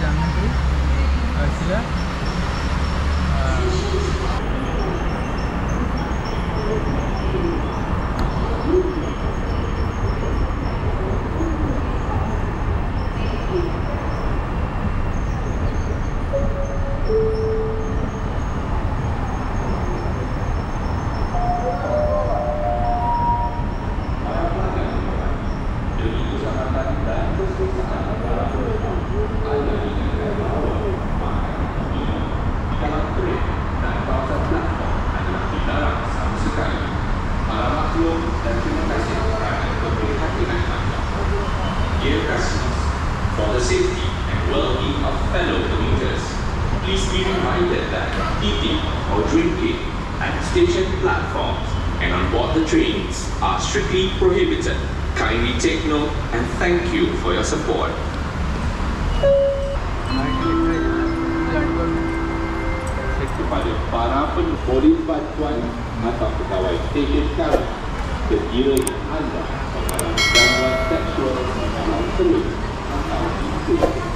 Cenneti. Arşiler. For the safety and well-being of fellow commuters, please be reminded that eating or drinking at station platforms and on board the trains are strictly prohibited. Kindly take note and thank you for your support. kepada para penulis bantuan atau pegawai stesen sekarang sekiranya anda Thank you.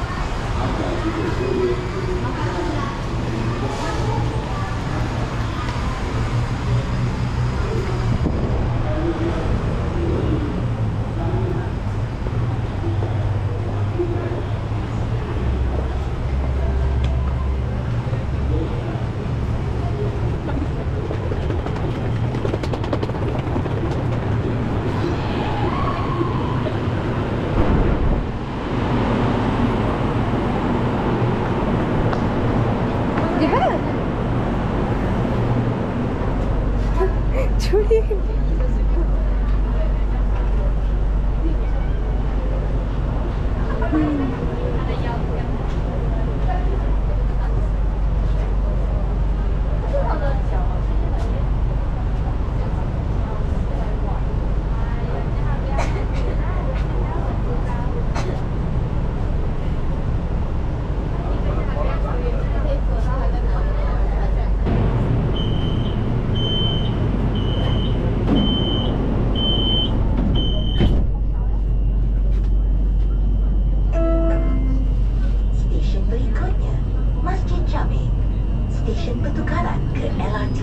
Give up. Julie. stesen pertukaran ke LRT.